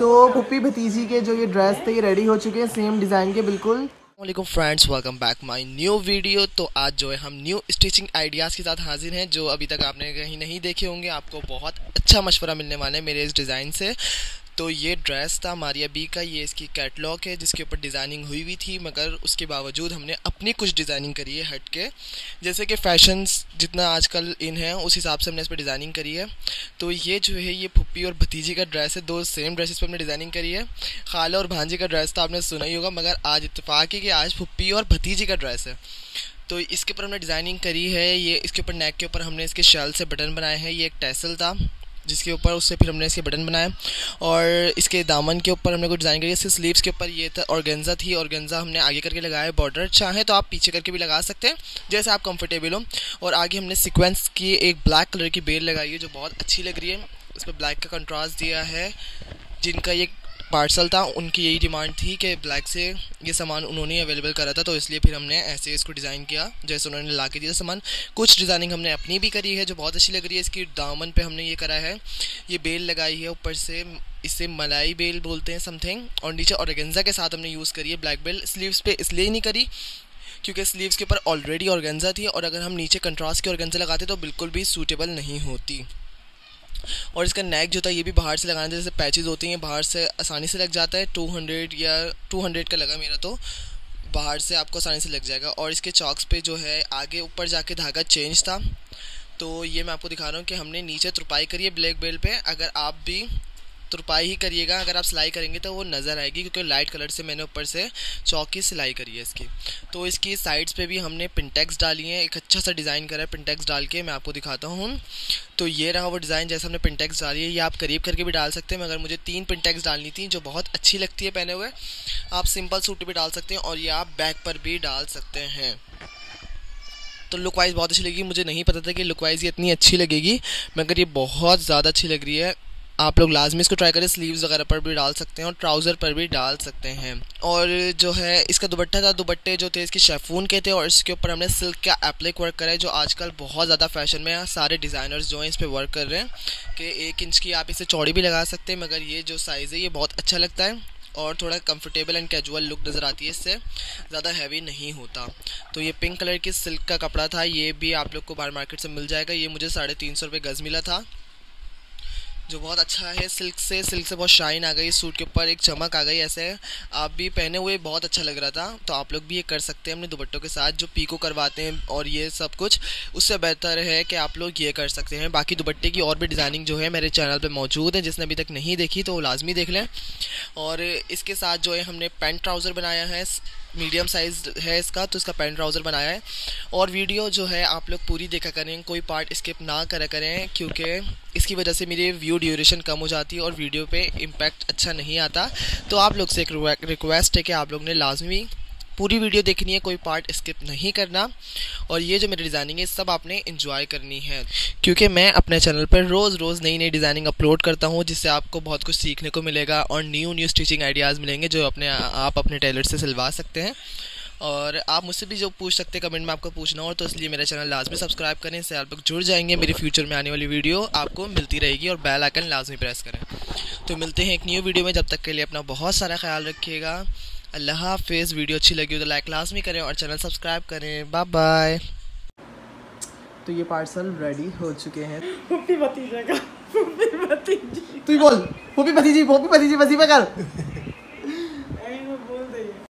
तो पुप्पी भतीजी के जो ये ड्रेस थे, ये रेडी हो चुके हैं सेम डिज़ाइन के, बिल्कुल। वालेकुम friends welcome back my new video तो आज जो है, हम न्यू स्टिचिंग आइडियाज़ के साथ हाजिर हैं, जो अभी तक आपने कहीं नहीं देखे होंगे। आपको बहुत अच्छा मशवरा मिलने वाला है मेरे इस डिज़ाइन से। तो ये ड्रेस था मारिया बी का, ये इसकी कैटलॉग है, जिसके ऊपर डिज़ाइनिंग हुई हुई थी, मगर उसके बावजूद हमने अपनी कुछ डिज़ाइनिंग करी है हट के। जैसे कि फ़ैशन जितना आजकल इन है, उस हिसाब से हमने इस पर डिज़ाइनिंग करी है। तो ये जो है, ये पुप्पी और भतीजी का ड्रेस है, दो सेम ड्रेसेस पर हमने डिज़ाइनिंग करी है। खाला और भांजी का ड्रेस तो आपने सुना ही होगा, मगर आज इतफाक़ है कि आज पुप्पी और भतीजी का ड्रेस है। तो इसके ऊपर हमने डिज़ाइनिंग करी है, ये इसके ऊपर नेक के ऊपर हमने इसके शल से बटन बनाए हैं, ये एक टैसल था। जिसके ऊपर उससे फिर हमने इसके बटन बनाए और इसके दामन के ऊपर हमने कुछ डिज़ाइन करी। इसके स्लीव्स के ऊपर ये था ऑर्गेंजा थी ऑर्गेंजा हमने आगे करके लगाया बॉर्डर चाहे तो आप पीछे करके भी लगा सकते हैं, जैसे आप कंफर्टेबल हो। और आगे हमने सीक्वेंस की एक ब्लैक कलर की बेल लगाई है, जो बहुत अच्छी लग रही है। उस पर ब्लैक का कंट्रास्ट दिया है, जिनका ये पार्सल था, उनकी यही डिमांड थी कि ब्लैक से ये सामान उन्होंने अवेलेबल करा था तो इसलिए फिर हमने ऐसे इसको डिज़ाइन किया, जैसे उन्होंने ला के दिया सामान। कुछ डिज़ाइनिंग हमने अपनी भी करी है, जो बहुत अच्छी लग रही है, इसकी दामन पे हमने ये करा है। ये बेल लगाई है, ऊपर से इसे मलाई बेल बोलते हैं समथिंग और नीचे ऑर्गेंजा के साथ हमने यूज़ करी है ब्लैक बेल। स्लीव्स पे इसलिए नहीं करी, क्योंकि स्लीव्स के ऊपर ऑलरेडी ऑर्गेंजा थी, और अगर हम नीचे कंट्रास्ट की ऑर्गेंजा लगाते तो बिल्कुल भी सूटेबल नहीं होती। और इसका नेक जो था, ये भी बाहर से लगाना था, जैसे पैचेज होती हैं, बाहर से आसानी से लग जाता है टू हंड्रेड या टू हंड्रेड का लगा मेरा तो बाहर से आपको आसानी से लग जाएगा। और इसके चॉक्स पे जो है, आगे ऊपर जाके धागा चेंज था। तो ये मैं आपको दिखा रहा हूँ कि हमने नीचे तुरपाई करी है ब्लैक बेल्ट पे। अगर आप भी तुरपाई ही करिएगा, अगर आप सिलाई करेंगे तो वो नज़र आएगी, क्योंकि लाइट कलर से मैंने ऊपर से चौकी सिलाई करी है इसकी। तो इसकी साइड्स पे भी हमने पिंटेक्स डाली है, एक अच्छा सा डिज़ाइन करा है पिंटेक्स डाल के, मैं आपको दिखाता हूँ। तो ये रहा वो डिज़ाइन जैसे हमने पिंटेक्स डाली है, ये आप करीब करके भी डाल सकते हैं, मगर मुझे तीन पिंटेक्स डालनी थी, जो बहुत अच्छी लगती है पहने हुए। आप सिंपल सूट भी डाल सकते हैं और ये आप बैक पर भी डाल सकते हैं। तो लुक वाइज बहुत अच्छी लगेगी, मुझे नहीं पता था कि लुक वाइज ये इतनी अच्छी लगेगी, मगर ये बहुत ज़्यादा अच्छी लग रही है। आप लोग लाजमी इसको ट्राई करें स्लीव्स वगैरह पर भी डाल सकते हैं और ट्राउज़र पर भी डाल सकते हैं। और जो है, इसका दुबट्टा था दुबट्टे जो थे, इसके शेफून के थे और इसके ऊपर हमने सिल्क का एप्लिक वर्क करा है, जो आजकल बहुत ज़्यादा फ़ैशन में है। सारे डिज़ाइनर्स जो हैं इस पर वर्क कर रहे हैं कि एक इंच की आप इसे चौड़ी भी लगा सकते हैं, मगर ये जो साइज़ है, ये बहुत अच्छा लगता है और थोड़ा कंफर्टेबल एंड कैजुअल लुक नज़र आती है, इससे ज़्यादा हैवी नहीं होता। तो ये पिंक कलर की सिल्क का कपड़ा था, ये भी आप लोग को बाहर मार्केट से मिल जाएगा। ये मुझे साढ़े तीन सौ रुपये गज़ मिला था। जो बहुत अच्छा है, सिल्क से सिल्क से बहुत शाइन आ गई सूट के ऊपर एक चमक आ गई ऐसे। आप भी पहने हुए बहुत अच्छा लग रहा था तो आप लोग भी ये कर सकते हैं अपने दुपट्टों के साथ, जो पीको करवाते हैं और ये सब कुछ। उससे बेहतर है कि आप लोग ये कर सकते हैं। बाकी दुपट्टे की और भी डिज़ाइनिंग जो है मेरे चैनल पर मौजूद है, जिसने अभी तक नहीं देखी तो लाजमी देख लें। और इसके साथ जो है, हमने पेंट ट्राउज़र बनाया है मीडियम साइज़ है इसका तो इसका पेंट ट्राउज़र बनाया है। और वीडियो जो है, आप लोग पूरी देखा करें, कोई पार्ट स्किप ना करा करें, क्योंकि इसकी वजह से मेरी व्यू ड्यूरेशन कम हो जाती है और वीडियो पे इम्पैक्ट अच्छा नहीं आता। तो आप लोग से एक रिक्वेस्ट है कि आप लोग ने लाजमी पूरी वीडियो देखनी है, कोई पार्ट स्किप नहीं करना। और ये जो मेरी डिज़ाइनिंग है, सब आपने इन्जॉय करनी है। क्योंकि मैं अपने चैनल पर रोज़ रोज़ नई नई डिज़ाइनिंग अपलोड करता हूँ, जिससे आपको बहुत कुछ सीखने को मिलेगा और न्यू न्यू स्टिचिंग आइडियाज़ मिलेंगे, जो अपने आप अपने टेलर से सिलवा सकते हैं। और आप मुझसे भी जो पूछ सकते हैं कमेंट में आपको पूछना हो तो इसलिए मेरा चैनल लाजमी सब्सक्राइब करें इससे आप लोग जुड़ जाएँगे मेरी फ्यूचर में आने वाली वीडियो आपको मिलती रहेगी और बेल आइकन लाजमी प्रेस करें। तो मिलते हैं एक न्यू वीडियो में जब तक के लिए अपना बहुत सारा ख्याल रखिएगा। अल्लाह हाफिज़। वीडियो अच्छी लगी हो तो लाइक लाजमी करें और चैनल सब्सक्राइब करें। बाय बाय तो ये पार्सल रेडी हो चुके हैं। भतीजे का? भतीजी तू बोल। भतीजी भतीजी वजीफा कर।